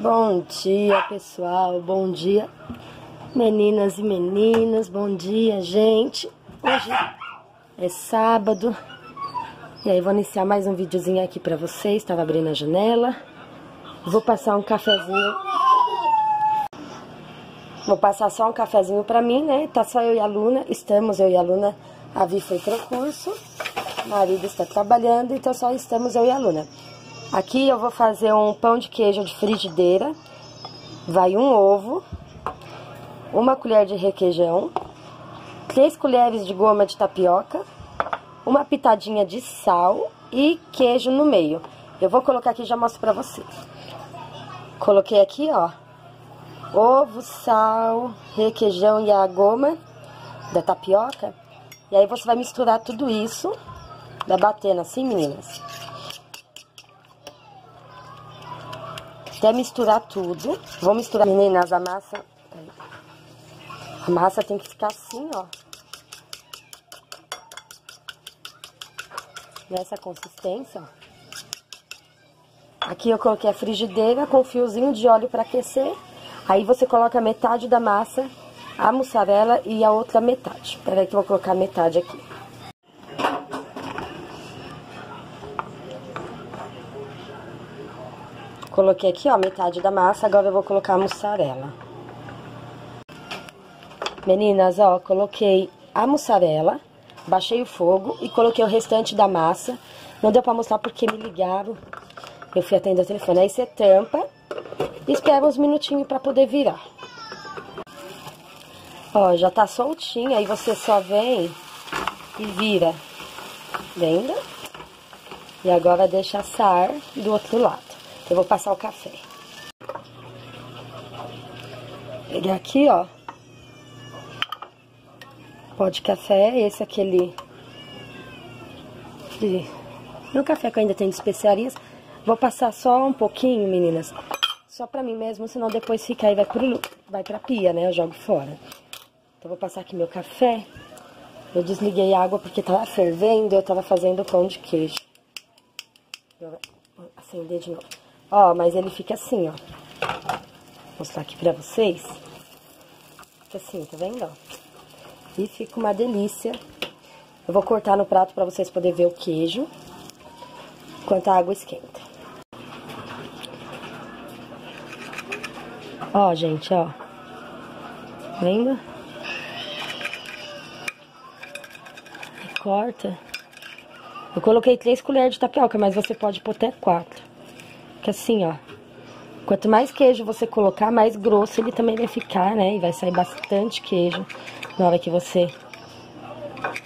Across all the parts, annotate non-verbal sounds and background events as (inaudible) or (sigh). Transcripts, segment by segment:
Bom dia, pessoal. Bom dia, meninas e meninas. Bom dia, gente. Hoje é sábado. E aí, vou iniciar mais um videozinho aqui pra vocês. Estava abrindo a janela. Vou passar um cafezinho. Vou passar só um cafezinho pra mim, né? Tá só eu e a Luna. Estamos, eu e a Luna. A Vi foi pro curso. O marido está trabalhando, então só estamos eu e a Luna. Aqui eu vou fazer um pão de queijo de frigideira. Vai um ovo, uma colher de requeijão, três colheres de goma de tapioca, uma pitadinha de sal e queijo no meio. Eu vou colocar aqui e já mostro pra vocês. Coloquei aqui, ó, ovo, sal, requeijão e a goma da tapioca. E aí você vai misturar tudo isso, vai batendo assim, meninas. Até misturar tudo. Vou misturar, meninas, a massa. A massa tem que ficar assim, ó. Nessa consistência, ó. Aqui eu coloquei a frigideira com fiozinho de óleo para aquecer. Aí você coloca metade da massa, a mussarela e a outra metade. Peraí que eu vou colocar metade aqui. Coloquei aqui, ó, metade da massa, agora eu vou colocar a mussarela. Meninas, ó, coloquei a mussarela, baixei o fogo e coloquei o restante da massa. Não deu pra mostrar porque me ligaram, eu fui atender o telefone. Aí você tampa e espera uns minutinhos pra poder virar. Ó, já tá soltinho, aí você só vem e vira, vendo? E agora deixa assar do outro lado. Eu vou passar o café. Peguei aqui, ó. Pó de café, esse é aquele... De... Meu café que ainda tem de especiarias. Vou passar só um pouquinho, meninas. Só pra mim mesmo, senão depois fica aí, vai, pro, vai pra pia, né? Eu jogo fora. Então, vou passar aqui meu café. Eu desliguei a água porque tava fervendo, eu tava fazendo pão de queijo. Vou acender de novo. Ó, mas ele fica assim, ó. Vou mostrar aqui pra vocês. Fica assim, tá vendo, ó? E fica uma delícia. Eu vou cortar no prato pra vocês poderem ver o queijo. Enquanto a água esquenta. Ó, gente, ó. Vendo? E corta. Eu coloquei três colheres de tapioca, mas você pode pôr até quatro. Que assim, ó. Quanto mais queijo você colocar, mais grosso ele também vai ficar, né? E vai sair bastante queijo na hora que você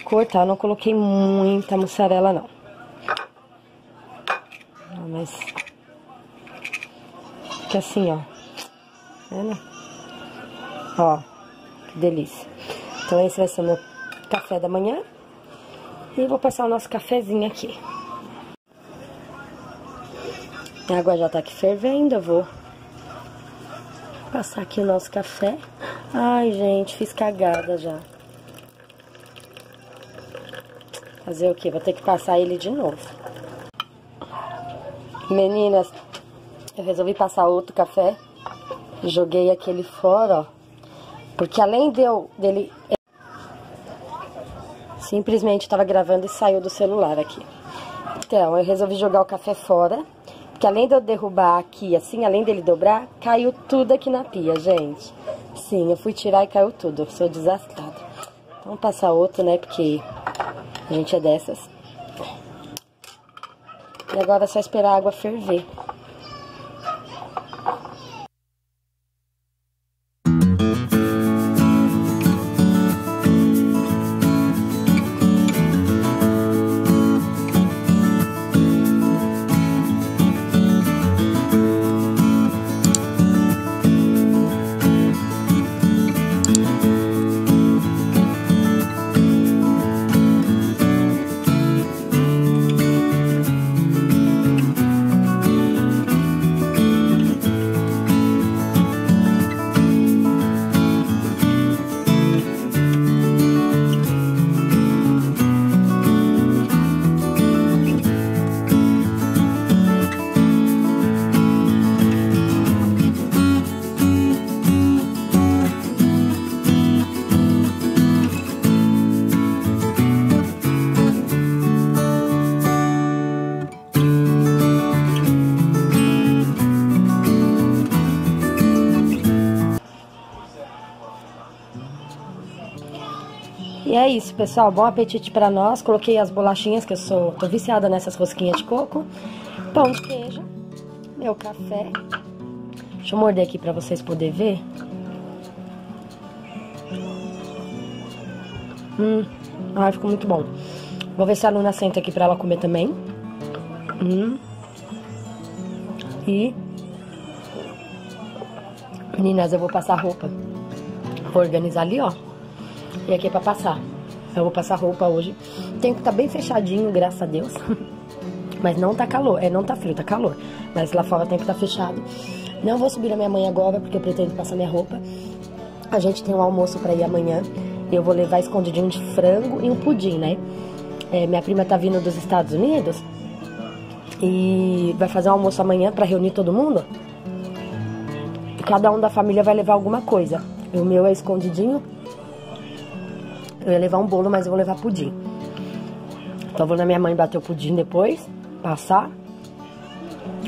cortar. Eu não coloquei muita mussarela, não. não mas... Fica assim, ó. Vendo? Ó, que delícia. Então esse vai ser o meu café da manhã. E vou passar o nosso cafezinho aqui. A água já tá aqui fervendo, eu vou passar aqui o nosso café. Ai, gente, fiz cagada já. Fazer o quê? Vou ter que passar ele de novo. Meninas, eu resolvi passar outro café. Joguei aquele fora, ó. Porque além de eu, dele... Simplesmente tava gravando e saiu do celular aqui. Então, eu resolvi jogar o café fora. Porque além de eu derrubar aqui, assim, além dele dobrar, caiu tudo aqui na pia, gente. Sim, eu fui tirar e caiu tudo. Eu sou desastrada. Vamos passar outro, né? Porque a gente é dessas. E agora é só esperar a água ferver. E é isso, pessoal. Bom apetite para nós. Coloquei as bolachinhas, que eu sou tô viciada nessas rosquinhas de coco. Pão de queijo. Meu café. Deixa eu morder aqui para vocês poderem ver. Hum, ai, ficou muito bom. Vou ver se a Luna senta aqui pra ela comer também. Hum. E... Meninas, eu vou passar roupa. Vou organizar ali, ó. E aqui é pra passar. Eu vou passar roupa hoje. O tempo tá bem fechadinho, graças a Deus. (laughs) Mas não tá calor. É, não tá frio, tá calor. Mas lá fora o tempo tá fechado. Não vou subir a minha mãe agora, porque eu pretendo passar minha roupa. A gente tem um almoço pra ir amanhã. Eu vou levar escondidinho de frango e um pudim, né? É, minha prima tá vindo dos Estados Unidos. E vai fazer um almoço amanhã pra reunir todo mundo. Cada um da família vai levar alguma coisa. O meu é escondidinho. Eu ia levar um bolo, mas eu vou levar pudim. Então vou na minha mãe bater o pudim depois, passar.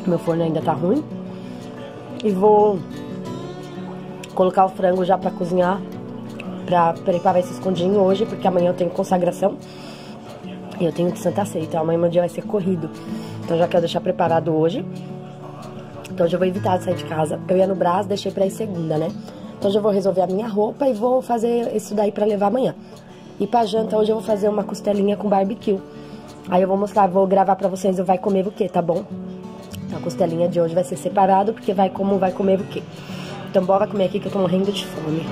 Meu forno ainda tá ruim. E vou colocar o frango já pra cozinhar, pra preparar esse escondidinho hoje, porque amanhã eu tenho consagração. E eu tenho que Santa Ceia, então amanhã meu dia vai ser corrido. Então já quero deixar preparado hoje. Então eu vou evitar de sair de casa. Eu ia no Brás, deixei pra ir segunda, né? Então eu vou resolver a minha roupa e vou fazer isso daí pra levar amanhã. E pra janta hoje eu vou fazer uma costelinha com barbecue. Aí eu vou mostrar, vou gravar pra vocês o vai comer o que, tá bom? A costelinha de hoje vai ser separado, porque vai como vai comer o que. Então bora comer aqui que eu tô morrendo de fome.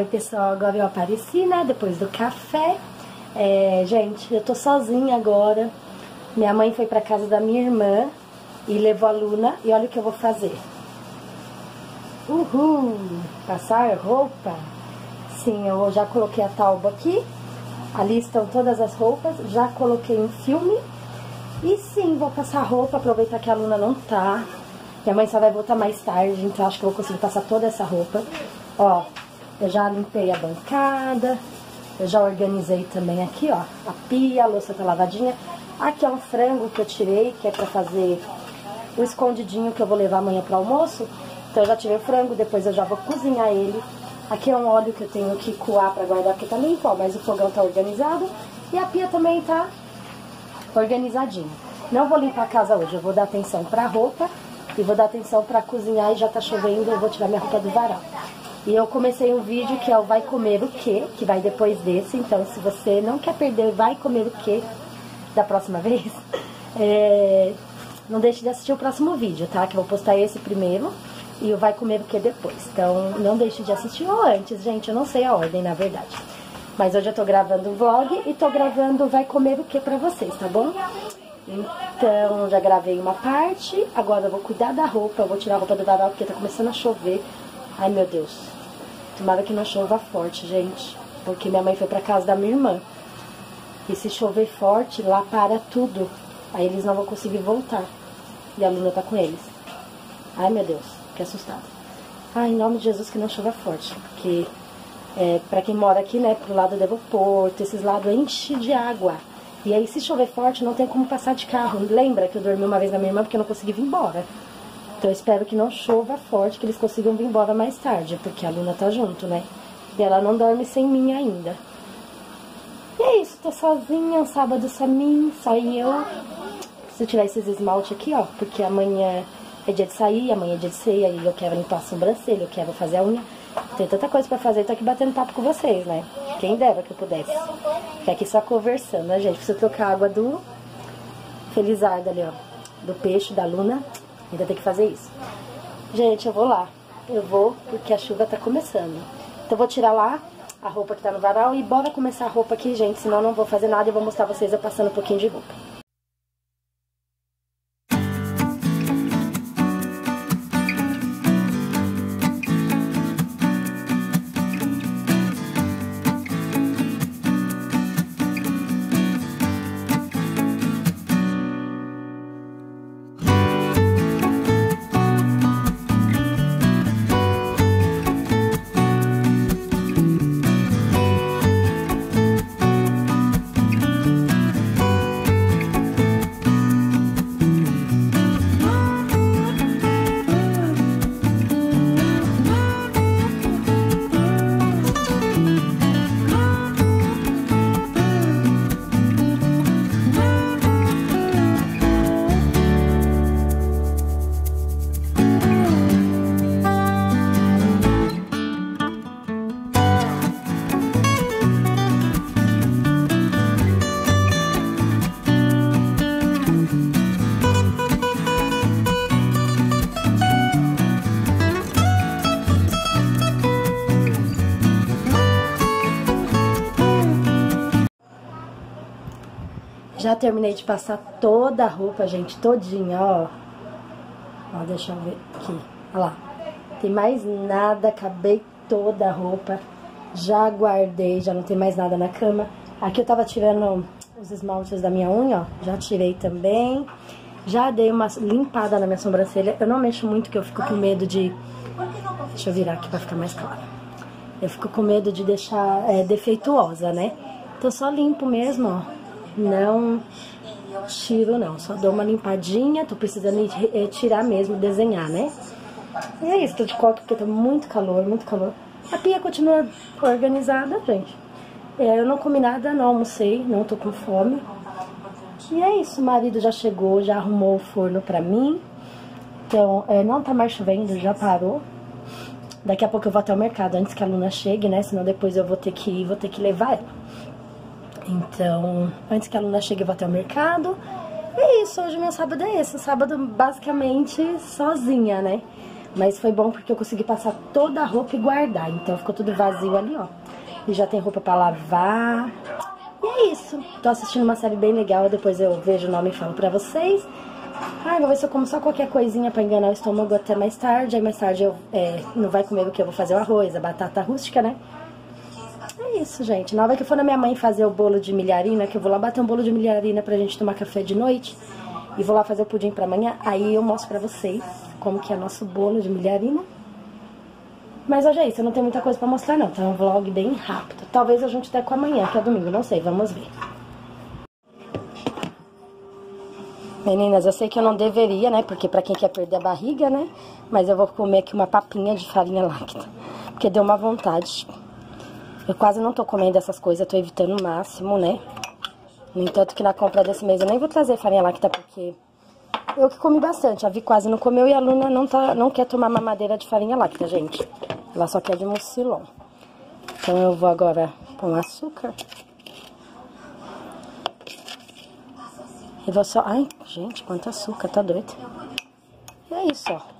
Oi, pessoal, agora eu apareci, né, depois do café. É, gente, eu tô sozinha agora. Minha mãe foi pra casa da minha irmã e levou a Luna. E olha o que eu vou fazer. Uhul! Passar roupa. Sim, eu já coloquei a tauba aqui. Ali estão todas as roupas. Já coloquei um filme. E sim, vou passar roupa, aproveitar que a Luna não tá. Minha mãe só vai voltar mais tarde, então acho que eu vou conseguir passar toda essa roupa. Ó, eu já limpei a bancada, eu já organizei também aqui, ó, a pia, a louça tá lavadinha. Aqui é um frango que eu tirei, que é pra fazer o escondidinho que eu vou levar amanhã pro almoço. Então eu já tirei o frango, depois eu já vou cozinhar ele. Aqui é um óleo que eu tenho que coar pra guardar, porque tá limpo, ó, mas o fogão tá organizado. E a pia também tá organizadinha. Não vou limpar a casa hoje, eu vou dar atenção pra roupa e vou dar atenção pra cozinhar e já tá chovendo, eu vou tirar minha roupa do varal. E eu comecei um vídeo que é o Vai Comer o Que, que vai depois desse. Então, se você não quer perder Vai Comer o Que da próxima (laughs) vez, é, não deixe de assistir o próximo vídeo, tá? Que eu vou postar esse primeiro e o Vai Comer o Que depois. Então, não deixe de assistir ou antes, gente. Eu não sei a ordem, na verdade. Mas hoje eu tô gravando o vlog e tô gravando Vai Comer o Que pra vocês, tá bom? Então, já gravei uma parte. Agora eu vou cuidar da roupa. Eu vou tirar a roupa do varal porque tá começando a chover. Ai, meu Deus. Tomara que não chova forte, gente. Porque minha mãe foi pra casa da minha irmã. E se chover forte, lá para tudo. Aí eles não vão conseguir voltar. E a Luna tá com eles. Ai, meu Deus. Que assustado. Ai, em nome de Jesus que não chova forte. Porque é, pra quem mora aqui, né, pro lado do aeroporto, esses lados enche de água. E aí, se chover forte, não tem como passar de carro. (laughs) Lembra que eu dormi uma vez na minha irmã porque eu não consegui vir embora. Então eu espero que não chova forte, que eles consigam vir embora mais tarde, porque a Luna tá junto, né? E ela não dorme sem mim ainda. E é isso, tô sozinha, um sábado só mim, só eu. Preciso tirar esses esmalte aqui, ó, porque amanhã é dia de sair, amanhã é dia de ceia, e eu quero limpar a sobrancelha, eu quero fazer a unha. Tem tanta coisa pra fazer, tô aqui batendo papo com vocês, né? Quem dera que eu pudesse. Ficar aqui só conversando, né, gente? Preciso trocar a água do Felizardo ali, ó. Do peixe, da Luna. Ainda tem que fazer isso. Gente, eu vou lá. Eu vou porque a chuva tá começando. Então vou tirar lá a roupa que tá no varal e bora começar a roupa aqui, gente. Senão eu não vou fazer nada e vou mostrar vocês eu passando um pouquinho de roupa. Já terminei de passar toda a roupa, gente, todinha, ó. Ó, deixa eu ver aqui. Olha lá. Tem mais nada, acabei toda a roupa. Já guardei, já não tem mais nada na cama. Aqui eu tava tirando os esmaltes da minha unha, ó. Já tirei também. Já dei uma limpada na minha sobrancelha. Eu não mexo muito, que eu fico com medo de... Deixa eu virar aqui pra ficar mais claro. Eu fico com medo de deixar é, defeituosa, né? Então só limpo mesmo, ó. Não tiro não, só dou uma limpadinha, tô precisando tirar mesmo, desenhar, né? E é isso, tô de copo porque tá muito calor, muito calor. A pia continua organizada, gente. É, eu não comi nada, não almocei, não tô com fome. E é isso, o marido já chegou, já arrumou o forno pra mim. Então, é, não tá mais chovendo, já parou. Daqui a pouco eu vou até o mercado, antes que a Luna chegue, né? Senão depois eu vou ter que ir, vou ter que levar ela. Então, antes que a Luna chegue, eu vou até o mercado. É isso, hoje meu sábado é esse. Sábado, basicamente, sozinha, né? Mas foi bom porque eu consegui passar toda a roupa e guardar. Então, ficou tudo vazio ali, ó. E já tem roupa pra lavar. E é isso. Tô assistindo uma série bem legal. Depois eu vejo o nome e falo pra vocês. Ah, vou ver se eu como só qualquer coisinha pra enganar o estômago até mais tarde. Aí mais tarde eu é, não vai comer o que eu vou fazer o arroz, a batata rústica, né? É isso, gente. Na hora que for na minha mãe fazer o bolo de milharina, que eu vou lá bater um bolo de milharina pra gente tomar café de noite, e vou lá fazer o pudim pra amanhã, aí eu mostro pra vocês como que é nosso bolo de milharina. Mas hoje é isso, eu não tenho muita coisa pra mostrar não, tá um vlog bem rápido. Talvez eu junte até com amanhã, que é domingo, não sei, vamos ver. Meninas, eu sei que eu não deveria, né, porque pra quem quer perder a barriga, né, mas eu vou comer aqui uma papinha de farinha láctea, porque deu uma vontade. Eu quase não tô comendo essas coisas, tô evitando o máximo, né? No entanto que na compra desse mês eu nem vou trazer farinha láctea, porque eu que comi bastante. A Vi quase não comeu e a Luna não, tá, não quer tomar mamadeira de farinha láctea, gente. Ela só quer de mucilon. Então eu vou agora com açúcar. E vou só... Ai, gente, quanto açúcar, tá doido. E é isso, ó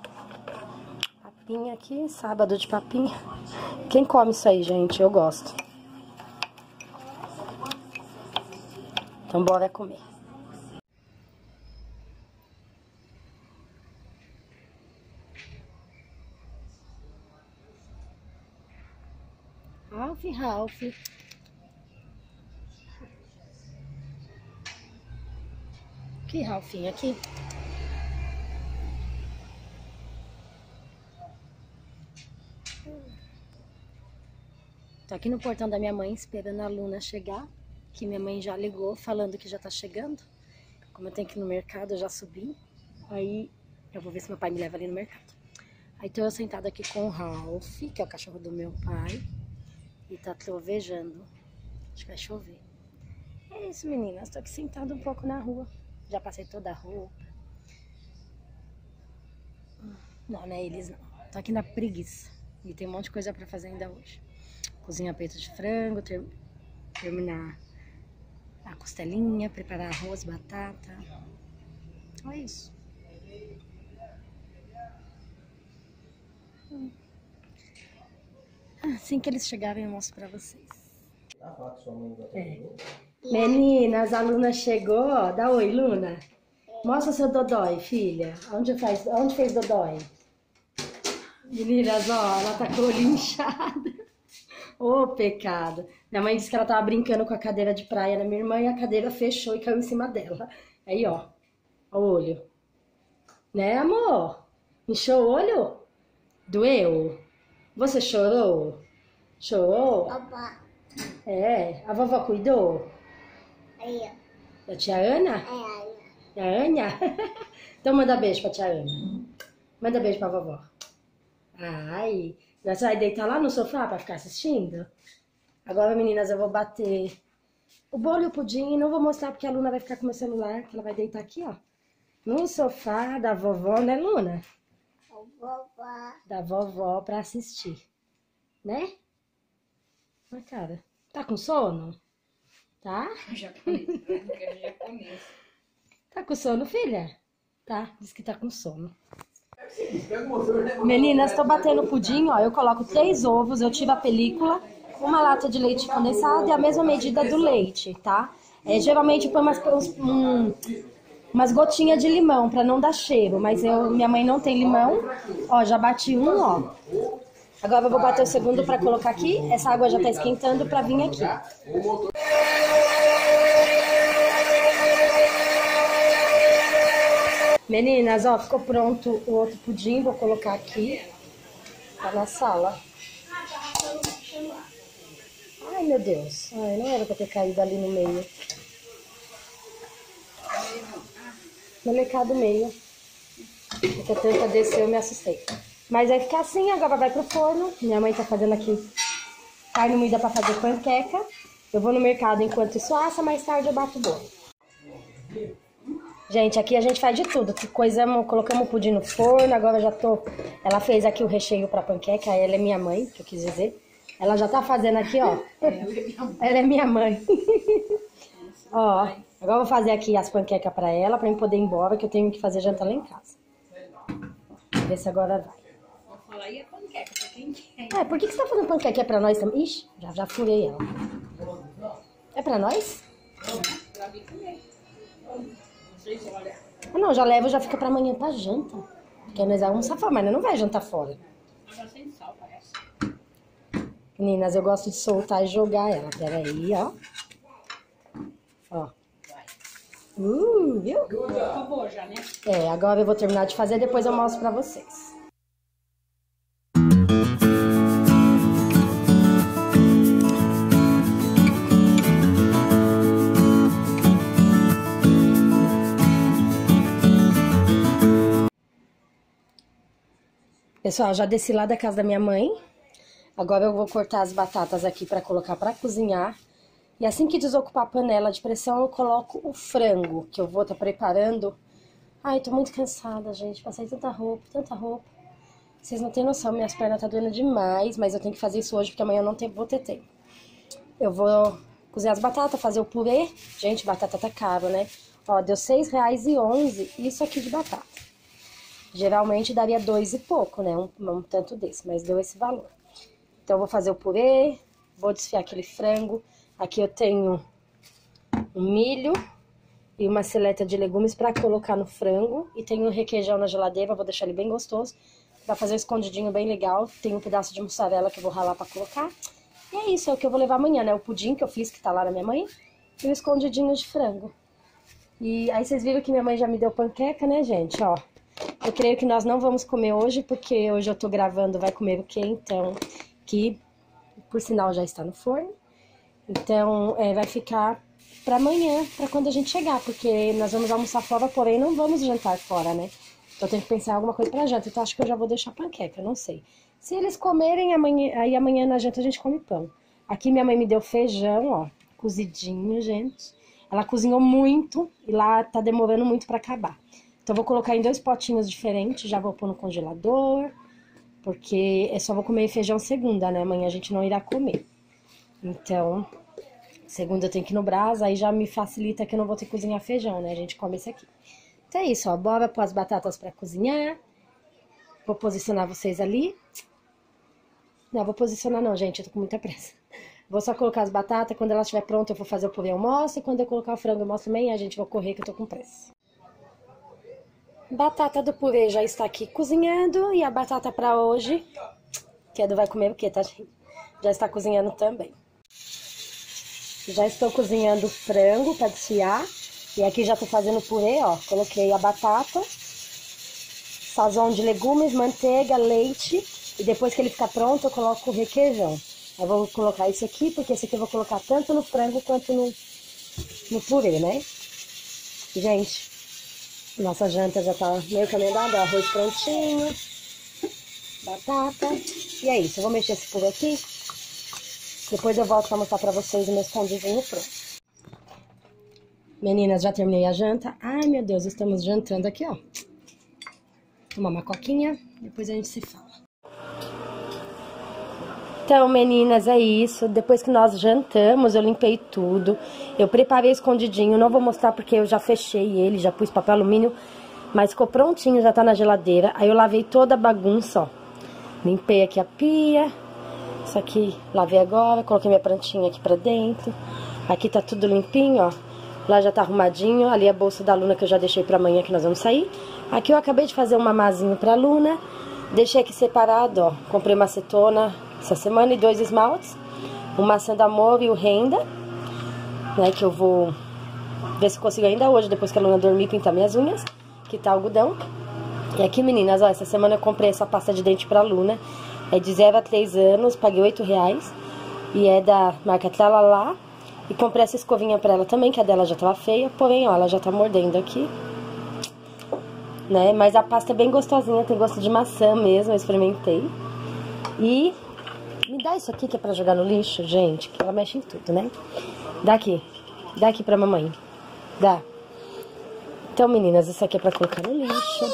papinha aqui, sábado de papinha. Quem come isso aí, gente? Eu gosto. Então bora comer. Ralph, Ralph. Que Ralfinho aqui? Tô aqui no portão da minha mãe esperando a Luna chegar, que minha mãe já ligou falando que já tá chegando. Como eu tenho que ir no mercado, eu já subi. Aí eu vou ver se meu pai me leva ali no mercado. Aí tô eu sentada aqui com o Ralph, que é o cachorro do meu pai. E tá trovejando. Acho que vai chover. É isso, meninas. Tô aqui sentada um pouco na rua. Já passei toda a roupa. Não, não é eles não. Tô aqui na preguiça. E tem um monte de coisa pra fazer ainda hoje cozinhar peito de frango, ter, terminar a costelinha, preparar arroz, batata. É isso. Assim que eles chegarem, eu mostro pra vocês. É. Meninas, a Luna chegou. Dá oi, Luna. Mostra seu dodói, filha. Onde, faz, onde fez dodói? Meninas, ó, ela tá com o olho inchado. Ô, oh, pecado. Minha mãe disse que ela tava brincando com a cadeira de praia da minha irmã e a cadeira fechou e caiu em cima dela. Aí, ó. O olho. Né, amor? Inchou o olho? Doeu? Você chorou? Chorou? Opa. É. A vovó cuidou? Aí, ó. Da tia Ana? É, aí. Da Ana? (laughs) então manda beijo pra tia Ana. Manda beijo pra vovó. Ai. Você vai deitar lá no sofá pra ficar assistindo? Agora, meninas, eu vou bater o bolo e o pudim. E não vou mostrar porque a Luna vai ficar com meu celular, que ela vai deitar aqui, ó. No sofá da vovó, né, Luna? Vovó. Da vovó pra assistir. Né? Mas, cara, tá com sono? Tá? (laughs) Japonês, japonês. Tá com sono, filha? Tá, diz que tá com sono. Meninas, tô batendo pudim, ó. Eu coloco três ovos, eu tiro a película, uma lata de leite condensado e a mesma medida do leite, tá? É, geralmente põe umas, um, umas gotinhas de limão pra não dar cheiro, mas eu, minha mãe não tem limão. Ó, já bati um, ó. Agora eu vou bater o segundo pra colocar aqui. Essa água já tá esquentando pra vir aqui. Meninas, ó, ficou pronto o outro pudim. Vou colocar aqui. Tá na sala. Ai, meu Deus. Ai, não era pra ter caído ali no meio. No mercado do meio. Porque a tampa desceu, eu me assustei. Mas vai ficar assim, agora vai pro forno. Minha mãe tá fazendo aqui carne moída pra fazer panqueca. Eu vou no mercado enquanto isso assa, mais tarde eu bato o bolo. Gente, aqui a gente faz de tudo. Coisamos, colocamos o pudim no forno, agora já tô... Ela fez aqui o recheio pra panqueca, ela é minha mãe, que eu quis dizer. Ela já tá fazendo aqui, ó. (laughs) Ela é minha mãe. (laughs) ó, agora eu vou fazer aqui as panquecas pra ela, pra eu poder ir embora, que eu tenho que fazer janta lá em casa. Ver se agora vai. Vou falar, e a panqueca pra quem quer? É, por que, que você tá fazendo panqueca? É pra nós também? Ixi, já, já furei ela. É pra nós? Pra mim comer. Ah, não, já levo, já fica pra amanhã pra janta. Porque nós vamos almoçar mas nós não vai jantar fora. Agora sem sal, parece. Meninas, eu gosto de soltar e jogar ela. Pera aí, ó. Ó. Uh, viu? Acabou já, né? É, agora eu vou terminar de fazer, depois eu mostro pra vocês. Pessoal, já desci lá da casa da minha mãe. Agora eu vou cortar as batatas aqui pra colocar pra cozinhar. E assim que desocupar a panela de pressão, eu coloco o frango, que eu vou estar preparando. Ai, tô muito cansada, gente. Passei tanta roupa, tanta roupa. Vocês não têm noção, minhas pernas tá doendo demais, mas eu tenho que fazer isso hoje, porque amanhã eu não tenho, vou ter tempo. Eu vou cozinhar as batatas, fazer o purê. Gente, batata tá caro, né? Ó, deu R$6,11 isso aqui de batata. Geralmente daria dois e pouco, né? Um, um tanto desse, mas deu esse valor. Então, vou fazer o purê, vou desfiar aquele frango. Aqui eu tenho um milho e uma seleta de legumes para colocar no frango. E tenho um requeijão na geladeira, vou deixar ele bem gostoso. Pra fazer um escondidinho bem legal. Tem um pedaço de mussarela que eu vou ralar pra colocar. E é isso, é o que eu vou levar amanhã, né? O pudim que eu fiz, que tá lá na minha mãe. E o escondidinho de frango. E aí vocês viram que minha mãe já me deu panqueca, né, gente? Ó, eu creio que nós não vamos comer hoje, porque hoje eu tô gravando, vai comer o quê? Então, que por sinal já está no forno. Então, é, vai ficar para amanhã, para quando a gente chegar, porque nós vamos almoçar fora, porém não vamos jantar fora, né? Então, eu tenho que pensar alguma coisa pra janta. Então, acho que eu já vou deixar panqueca, não sei. Se eles comerem, amanhã, aí amanhã na janta a gente come pão. Aqui minha mãe me deu feijão, ó, cozidinho, gente. Ela cozinhou muito e lá tá demorando muito para acabar. Então, vou colocar em dois potinhos diferentes, já vou pôr no congelador, porque eu só vou comer feijão segunda, né? Amanhã a gente não irá comer. Então, segunda eu tenho que ir no brasa, aí já me facilita que eu não vou ter que cozinhar feijão, né? A gente come esse aqui. Então é isso, ó. Bora pôr as batatas pra cozinhar. Vou posicionar vocês ali. Não, vou posicionar não, gente. Eu tô com muita pressa. Vou só colocar as batatas. Quando ela estiver pronta, eu vou fazer o purê, mostro. E quando eu colocar o frango, eu mostro também. A gente vai correr, que eu tô com pressa. Batata do purê já está aqui cozinhando. E a batata pra hoje, que é do vai comer o quê, tá? Já está cozinhando também. Já estou cozinhando o frango para desfiar. E aqui já tô fazendo purê, ó. Coloquei a batata, sazão de legumes, manteiga, leite. E depois que ele ficar pronto, eu coloco o requeijão. Eu vou colocar isso aqui, porque esse aqui eu vou colocar tanto no frango quanto no, no purê, né? Gente, nossa janta já tá meio caminhada, arroz prontinho, batata. E é isso, eu vou mexer esse purê aqui. Depois eu volto pra mostrar pra vocês o meu escondidinho pronto. Meninas, já terminei a janta. Ai, meu Deus, estamos jantando aqui, ó. Tomar uma coquinha, depois a gente se fala. Então, meninas, é isso. Depois que nós jantamos, eu limpei tudo. Eu preparei escondidinho. Não vou mostrar porque eu já fechei ele, já pus papel alumínio. Mas ficou prontinho, já tá na geladeira. Aí eu lavei toda a bagunça, ó. Limpei aqui a pia. Isso aqui, lavei agora. Coloquei minha plantinha aqui pra dentro. Aqui tá tudo limpinho, ó. Lá já tá arrumadinho. Ali é a bolsa da Luna que eu já deixei pra amanhã que nós vamos sair. Aqui eu acabei de fazer um mamazinho pra Luna. Deixei aqui separado, ó. Comprei uma acetona essa semana e dois esmaltes. O maçã do amor e o renda. Né, que eu vou ver se consigo ainda hoje, depois que a Luna dormir, pintar minhas unhas. Que tá algodão. E aqui, meninas, ó, essa semana eu comprei essa pasta de dente pra Luna. É de 0 a 3 anos, paguei 8 reais. E é da marca Tralalá. E comprei essa escovinha pra ela também, que a dela já tava feia. Porém, ó, ela já tá mordendo aqui. Né? Mas a pasta é bem gostosinha, tem gosto de maçã mesmo, eu experimentei. E dá isso aqui que é pra jogar no lixo, gente, que ela mexe em tudo, né? Dá aqui. Dá aqui pra mamãe. Dá. Então, meninas, isso aqui é pra colocar no lixo.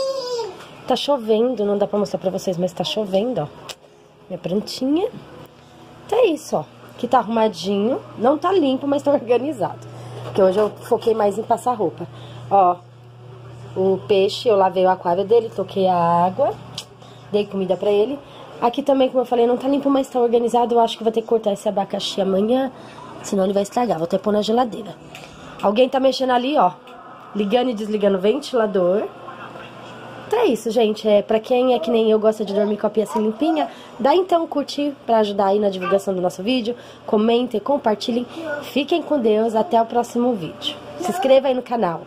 Tá chovendo, não dá pra mostrar pra vocês, mas tá chovendo, ó. Minha plantinha. Então é isso, ó. Aqui tá arrumadinho. Não tá limpo, mas tá (laughs) organizado. Porque hoje eu foquei mais em passar roupa. Ó, o peixe, eu lavei o aquário dele, toquei a água. Dei comida pra ele. Aqui também, como eu falei, não tá limpo, mas tá organizado. Eu acho que vou ter que cortar esse abacaxi amanhã, senão ele vai estragar. Vou até pôr na geladeira. Alguém tá mexendo ali, ó. Ligando e desligando o ventilador. Então é isso, gente. É, pra quem é que nem eu gosta de dormir com a pia assim limpinha, dá então curtir pra ajudar aí na divulgação do nosso vídeo. Comentem, compartilhem. Fiquem com Deus. Até o próximo vídeo. Se inscreva aí no canal.